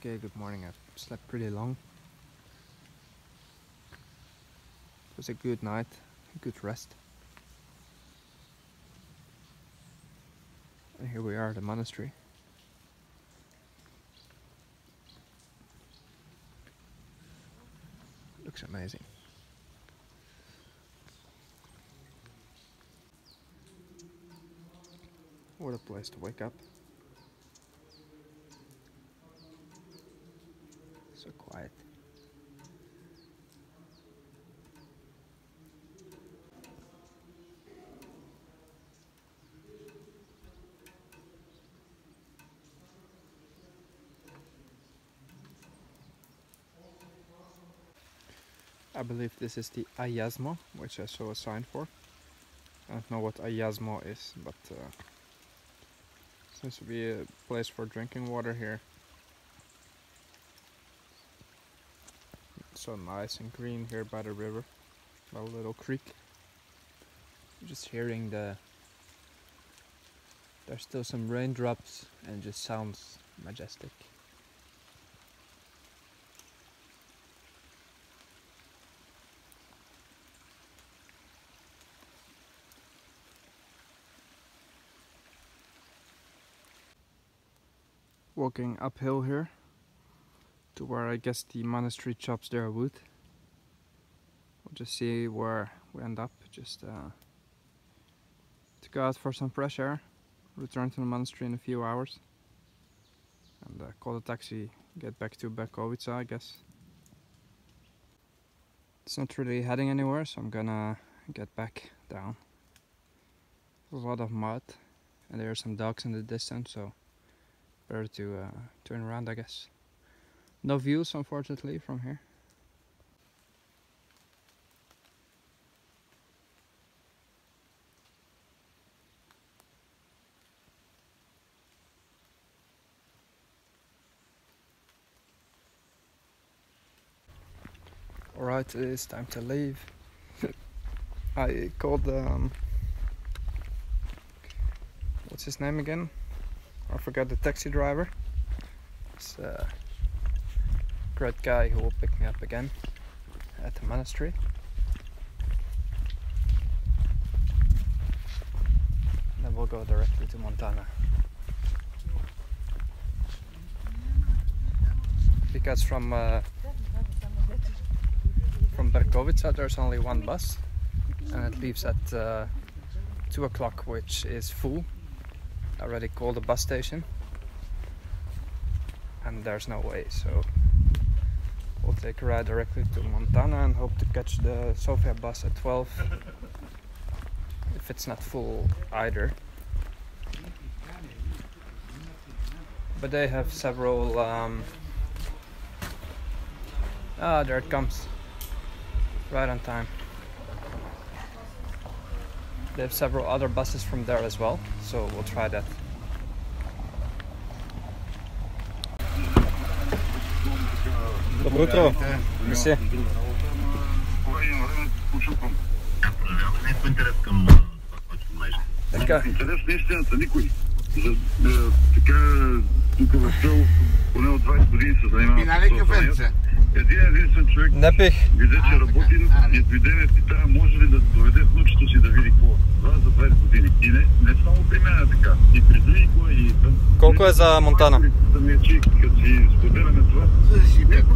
Okay, good morning. I've slept pretty long. It was a good night, a good rest. And here we are at the monastery. Looks amazing. What a place to wake up. So quiet. I believe this is the Ayasmo, which I saw a sign for. I don't know what Ayasmo is, but uh, seems to be a place for drinking water here. So nice and green here by the river, by a little creek. Just hearing the. There's still some raindrops and just sounds majestic. walking uphill here to where I guess the monastery chops their wood. We'll just see where we end up. Just uh, to go out for some fresh air, return to the monastery in a few hours, and uh, call a taxi, get back to Berkovica, I guess. It's not really heading anywhere, so I'm gonna get back down. A lot of mud, and there are some dogs in the distance, so better to uh, turn around I guess. No views unfortunately from here. Alright, it is time to leave. I called um what's his name again? I forgot the taxi driver. It's a great guy who will pick me up again at the monastery. then we'll go directly to Montana. Because from uh, from Berkovica there's only one bus and it leaves at uh, 2 o'clock which is full I already called the bus station and there's no way so we'll take a ride directly to Montana and hope to catch the Sofia bus at 12 if it's not full either. But they have several um, ah there it comes. Right on time. They have several other buses from there as well, so we'll try that. Добро утро. Мерси. Така, интерес на истината никой. За, е, така, тук в цел, поне от 20 години се занимава. И нали кафенце? Един единствен човек не пих. видя, че работи и дойде ме пита, може ли да доведе внучето си да види какво. Това за 20 години. И не, не само при мен е така. И при Двойко, и... Колко е за Монтана? Да ми е, че като си споделяме това, някой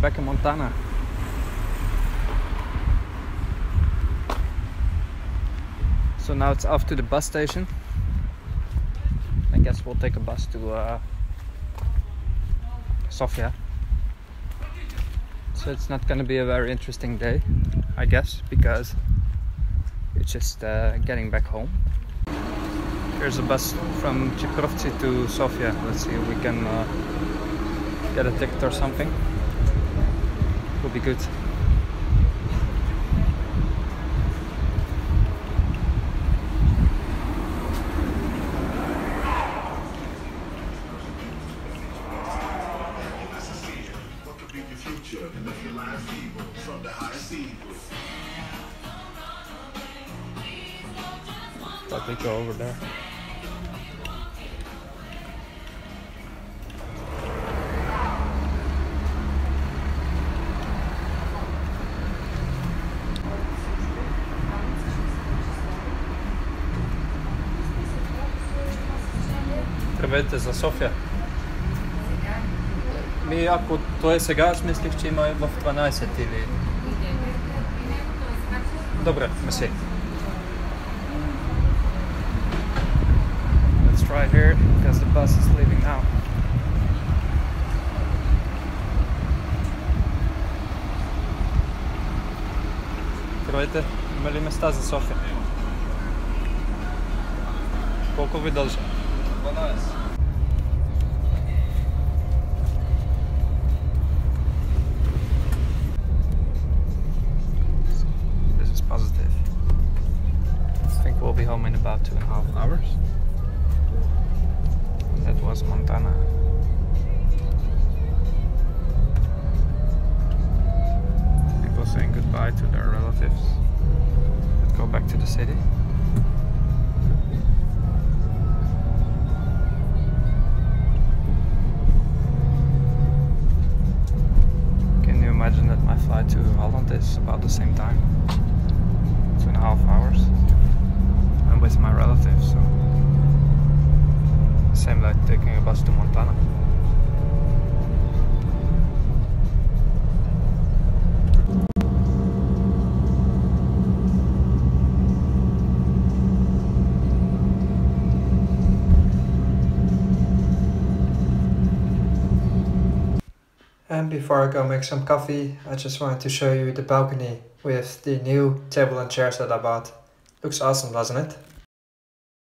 Back in Montana. So now it's off to the bus station. I guess we'll take a bus to uh, Sofia. So it's not gonna be a very interesting day, I guess, because we're just uh, getting back home. Here's a bus from Chiprovci to Sofia. Let's see if we can uh, get a ticket or something. Will be good. Thought we go over there. Здравейте за София. Ми ако то е сега, аз мислих, че има в 12 или... Добре, меси. Let's try here because the bus is leaving now. Здравейте, има ли места за София? Колко ви дължа? 12. About the same time? Two and a half hours. I'm with my relatives, so same like taking a bus to Montana. And before I go make some coffee, I just wanted to show you the balcony with the new table and chairs that I bought. Looks awesome, doesn't it?